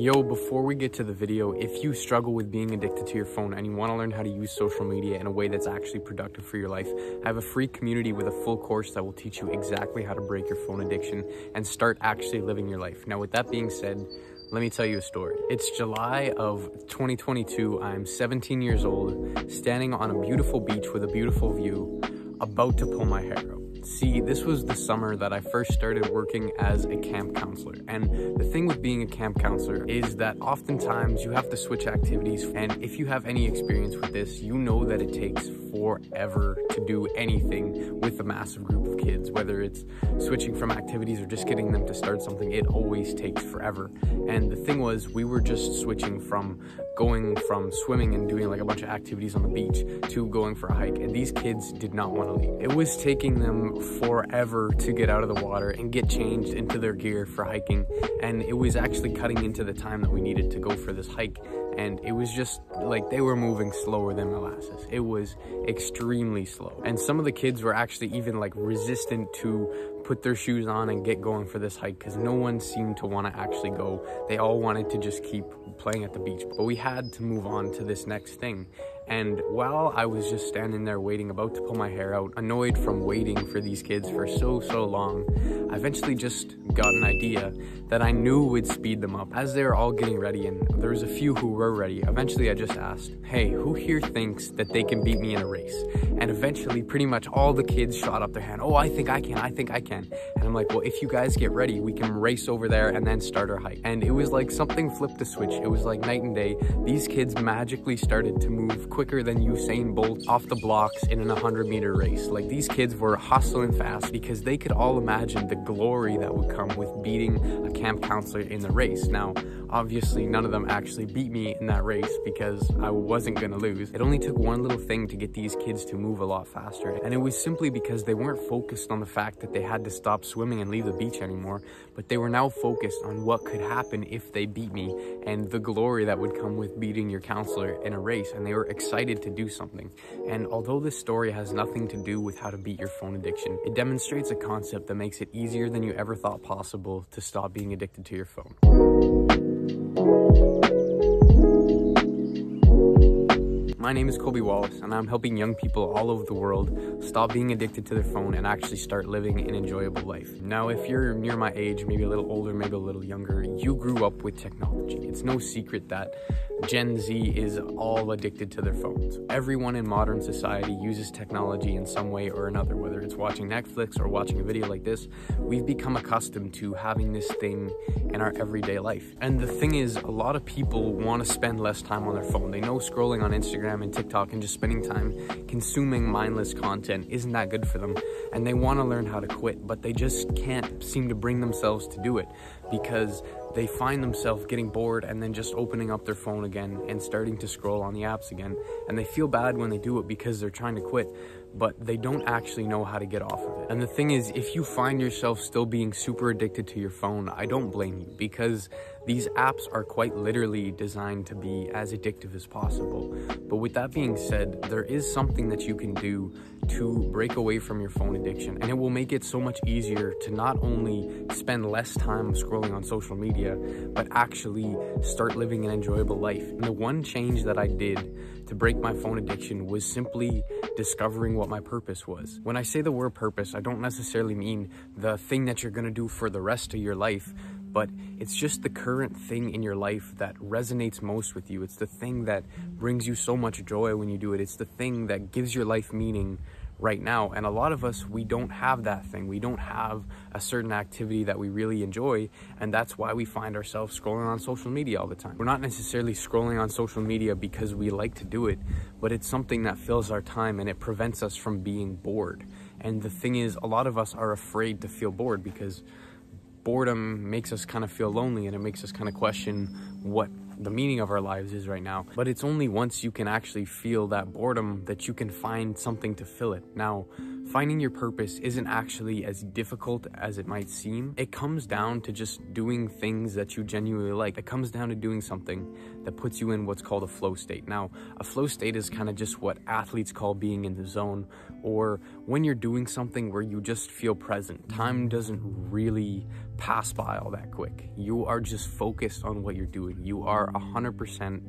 Yo, before we get to the video, if you struggle with being addicted to your phone and you want to learn how to use social media in a way that's actually productive for your life, I have a free community with a full course that will teach you exactly how to break your phone addiction and start actually living your life. Now, with that being said, let me tell you a story. It's July of 2022. I'm 17 years old, standing on a beautiful beach with a beautiful view, about to pull my hair out. See, this was the summer that I first started working as a camp counselor. And the thing with being a camp counselor is that oftentimes you have to switch activities. And if you have any experience with this, you know that it takes forever to do anything with a massive group kids, whether it's switching from activities or just getting them to start something, it always takes forever. And the thing was, we were just switching from going from swimming and doing like a bunch of activities on the beach to going for a hike. And these kids did not want to leave. It was taking them forever to get out of the water and get changed into their gear for hiking. And it was actually cutting into the time that we needed to go for this hike and it was just like they were moving slower than molasses. It was extremely slow. And some of the kids were actually even like resistant to put their shoes on and get going for this hike because no one seemed to want to actually go. They all wanted to just keep playing at the beach. But we had to move on to this next thing. And while I was just standing there waiting, about to pull my hair out, annoyed from waiting for these kids for so, so long, I eventually just got an idea that I knew would speed them up. As they were all getting ready, and there was a few who were ready, eventually I just asked, hey, who here thinks that they can beat me in a race? And eventually, pretty much all the kids shot up their hand, oh, I think I can, I think I can. And I'm like, well, if you guys get ready, we can race over there and then start our hike. And it was like something flipped a switch. It was like night and day. These kids magically started to move quicker than Usain Bolt off the blocks in an 100 meter race. Like these kids were hustling fast because they could all imagine the glory that would come with beating a camp counselor in the race. Now, obviously none of them actually beat me in that race because I wasn't gonna lose. It only took one little thing to get these kids to move a lot faster. And it was simply because they weren't focused on the fact that they had to stop swimming and leave the beach anymore, but they were now focused on what could happen if they beat me and the glory that would come with beating your counselor in a race. And they were excited to do something. And although this story has nothing to do with how to beat your phone addiction, it demonstrates a concept that makes it easier than you ever thought possible to stop being addicted to your phone. Thank you. My name is Colby Wallace, and I'm helping young people all over the world stop being addicted to their phone and actually start living an enjoyable life. Now, if you're near my age, maybe a little older, maybe a little younger, you grew up with technology. It's no secret that Gen Z is all addicted to their phones. Everyone in modern society uses technology in some way or another, whether it's watching Netflix or watching a video like this. We've become accustomed to having this thing in our everyday life. And the thing is, a lot of people want to spend less time on their phone. They know scrolling on Instagram and TikTok and just spending time consuming mindless content isn't that good for them. And they want to learn how to quit, but they just can't seem to bring themselves to do it because they find themselves getting bored and then just opening up their phone again and starting to scroll on the apps again. And they feel bad when they do it because they're trying to quit, but they don't actually know how to get off of it. And the thing is, if you find yourself still being super addicted to your phone, I don't blame you because these apps are quite literally designed to be as addictive as possible. But with that being said, there is something that you can do to break away from your phone addiction, and it will make it so much easier to not only spend less time scrolling on social media, but actually start living an enjoyable life. And the one change that I did to break my phone addiction was simply discovering what my purpose was. When I say the word purpose, I don't necessarily mean the thing that you're gonna do for the rest of your life, but it's just the current thing in your life that resonates most with you. It's the thing that brings you so much joy when you do it. It's the thing that gives your life meaning right now. And a lot of us, we don't have that thing. We don't have a certain activity that we really enjoy. And that's why we find ourselves scrolling on social media all the time. We're not necessarily scrolling on social media because we like to do it, but it's something that fills our time and it prevents us from being bored. And the thing is, a lot of us are afraid to feel bored because boredom makes us kind of feel lonely and it makes us kind of question what the meaning of our lives is right now. But it's only once you can actually feel that boredom that you can find something to fill it. Now, Finding your purpose isn't actually as difficult as it might seem. It comes down to just doing things that you genuinely like. It comes down to doing something that puts you in what's called a flow state. Now, a flow state is kind of just what athletes call being in the zone, or when you're doing something where you just feel present. Time doesn't really pass by all that quick. You are just focused on what you're doing. You are 100%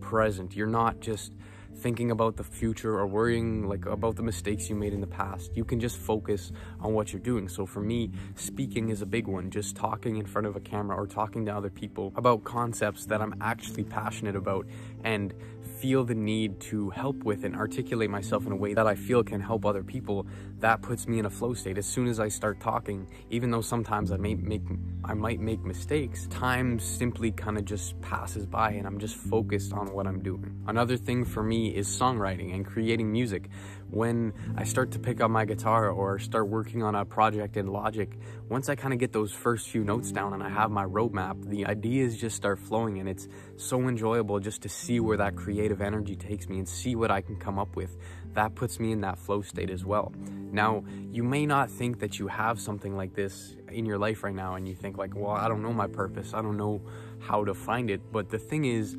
present. You're not just thinking about the future or worrying like about the mistakes you made in the past. You can just focus on what you're doing. So for me, speaking is a big one. Just talking in front of a camera or talking to other people about concepts that I'm actually passionate about and feel the need to help with and articulate myself in a way that I feel can help other people, that puts me in a flow state. As soon as I start talking, even though sometimes I may make I might make mistakes, time simply kind of just passes by and I'm just focused on what I'm doing. Another thing for me is songwriting and creating music when I start to pick up my guitar or start working on a project in Logic, once I kind of get those first few notes down and I have my roadmap, the ideas just start flowing and it's so enjoyable just to see where that creative energy takes me and see what I can come up with. That puts me in that flow state as well. Now, you may not think that you have something like this in your life right now and you think like, well, I don't know my purpose. I don't know how to find it. But the thing is,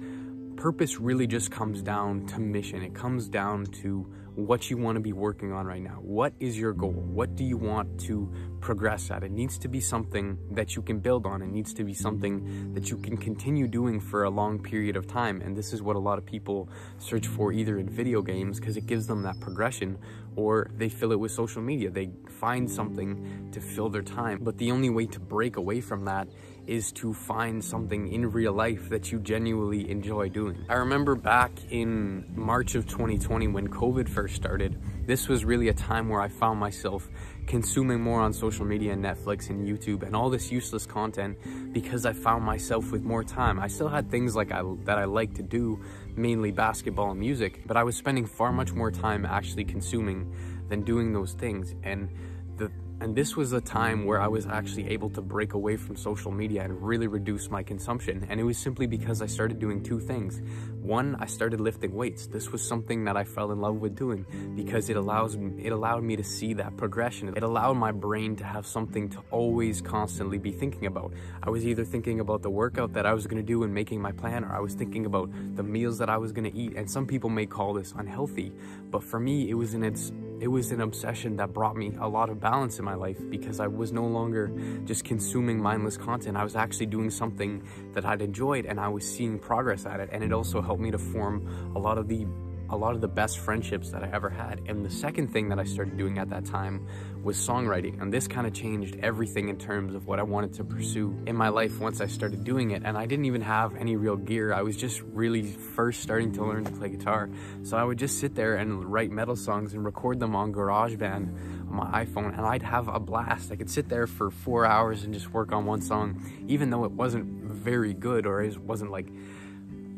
purpose really just comes down to mission. It comes down to what you want to be working on right now. What is your goal? What do you want to progress at? It needs to be something that you can build on. It needs to be something that you can continue doing for a long period of time. And this is what a lot of people search for either in video games because it gives them that progression or they fill it with social media. They find something to fill their time. But the only way to break away from that is to find something in real life that you genuinely enjoy doing. I remember back in March of 2020 when COVID first started, this was really a time where I found myself consuming more on social media and Netflix and YouTube and all this useless content because I found myself with more time. I still had things like I, that I like to do, mainly basketball and music, but I was spending far much more time actually consuming than doing those things. And the and this was a time where I was actually able to break away from social media and really reduce my consumption. And it was simply because I started doing two things. One, I started lifting weights. This was something that I fell in love with doing because it allows it allowed me to see that progression. It allowed my brain to have something to always constantly be thinking about. I was either thinking about the workout that I was going to do and making my plan or I was thinking about the meals that I was going to eat. And some people may call this unhealthy, but for me it was in its it was an obsession that brought me a lot of balance in my life because I was no longer just consuming mindless content. I was actually doing something that I'd enjoyed and I was seeing progress at it. And it also helped me to form a lot of the a lot of the best friendships that I ever had. And the second thing that I started doing at that time was songwriting. And this kind of changed everything in terms of what I wanted to pursue in my life once I started doing it. And I didn't even have any real gear. I was just really first starting to learn to play guitar. So I would just sit there and write metal songs and record them on GarageBand on my iPhone and I'd have a blast. I could sit there for four hours and just work on one song, even though it wasn't very good or it wasn't like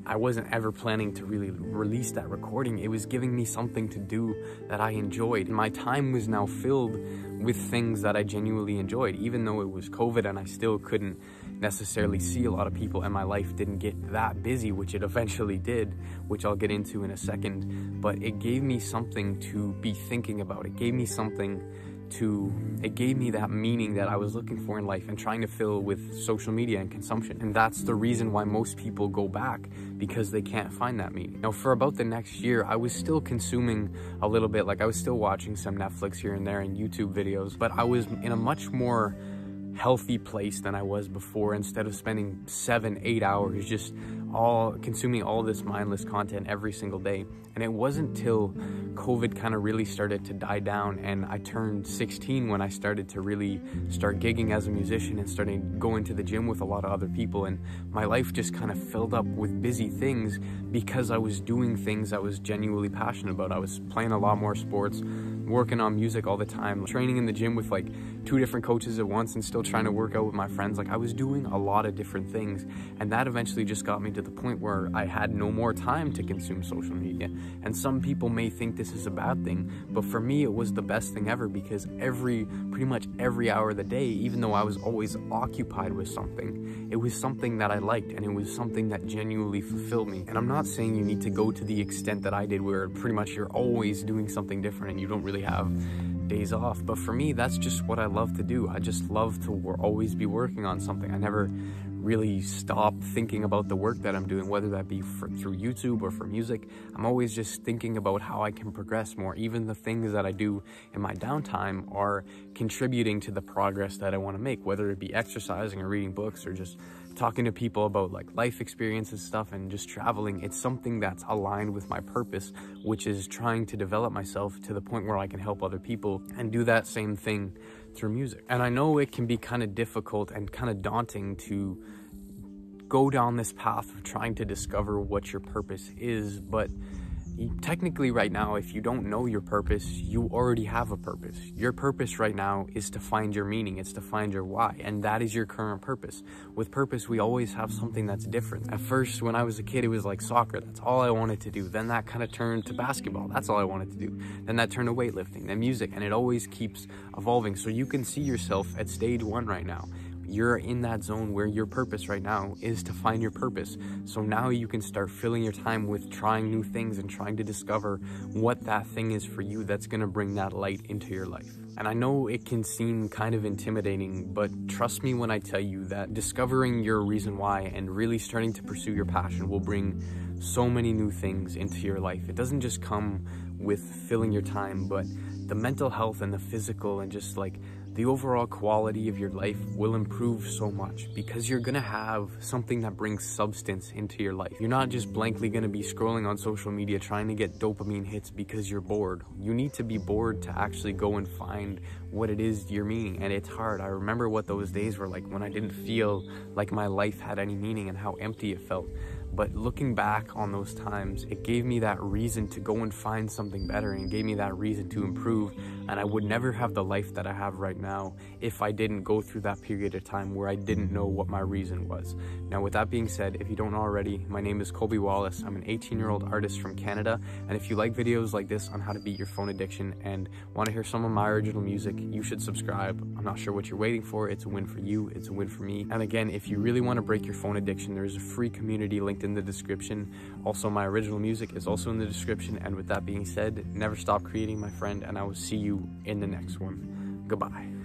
I wasn't ever planning to really release that recording. It was giving me something to do that I enjoyed. My time was now filled with things that I genuinely enjoyed, even though it was COVID and I still couldn't necessarily see a lot of people and my life didn't get that busy, which it eventually did, which I'll get into in a second. But it gave me something to be thinking about. It gave me something to it gave me that meaning that I was looking for in life and trying to fill with social media and consumption. And that's the reason why most people go back because they can't find that meaning. Now, for about the next year, I was still consuming a little bit, like I was still watching some Netflix here and there and YouTube videos, but I was in a much more healthy place than I was before instead of spending seven, eight hours just all consuming all this mindless content every single day. And it wasn't till COVID kind of really started to die down and I turned 16 when I started to really start gigging as a musician and starting going to the gym with a lot of other people. And my life just kind of filled up with busy things because I was doing things I was genuinely passionate about. I was playing a lot more sports, working on music all the time, training in the gym with like two different coaches at once and still trying to work out with my friends. Like I was doing a lot of different things. And that eventually just got me to the point where I had no more time to consume social media. And some people may think this is a bad thing, but for me, it was the best thing ever because every, pretty much every hour of the day, even though I was always occupied with something, it was something that I liked and it was something that genuinely fulfilled me. And I'm not saying you need to go to the extent that I did where pretty much you're always doing something different and you don't really have days off. But for me, that's just what I love to do. I just love to always be working on something. I never really stop thinking about the work that I'm doing, whether that be for, through YouTube or for music. I'm always just thinking about how I can progress more. Even the things that I do in my downtime are contributing to the progress that I want to make, whether it be exercising or reading books or just talking to people about like life experiences stuff and just traveling it's something that's aligned with my purpose which is trying to develop myself to the point where i can help other people and do that same thing through music and i know it can be kind of difficult and kind of daunting to go down this path of trying to discover what your purpose is but technically right now if you don't know your purpose you already have a purpose. Your purpose right now is to find your meaning it's to find your why and that is your current purpose. With purpose we always have something that's different. At first when i was a kid it was like soccer that's all i wanted to do. Then that kind of turned to basketball that's all i wanted to do. Then that turned to weightlifting then music and it always keeps evolving. So you can see yourself at stage one right now you're in that zone where your purpose right now is to find your purpose. So now you can start filling your time with trying new things and trying to discover what that thing is for you that's going to bring that light into your life. And I know it can seem kind of intimidating, but trust me when I tell you that discovering your reason why and really starting to pursue your passion will bring so many new things into your life. It doesn't just come with filling your time, but the mental health and the physical and just like the overall quality of your life will improve so much because you're gonna have something that brings substance into your life. You're not just blankly gonna be scrolling on social media trying to get dopamine hits because you're bored. You need to be bored to actually go and find what it is you're meaning, and it's hard. I remember what those days were like when I didn't feel like my life had any meaning and how empty it felt. But looking back on those times, it gave me that reason to go and find something better and gave me that reason to improve. And I would never have the life that I have right now if I didn't go through that period of time where I didn't know what my reason was. Now, with that being said, if you don't already, my name is Colby Wallace. I'm an 18 year old artist from Canada. And if you like videos like this on how to beat your phone addiction and want to hear some of my original music, you should subscribe. I'm not sure what you're waiting for. It's a win for you, it's a win for me. And again, if you really want to break your phone addiction, there's a free community linked in the description. Also, my original music is also in the description. And with that being said, never stop creating, my friend, and I will see you in the next one. Goodbye.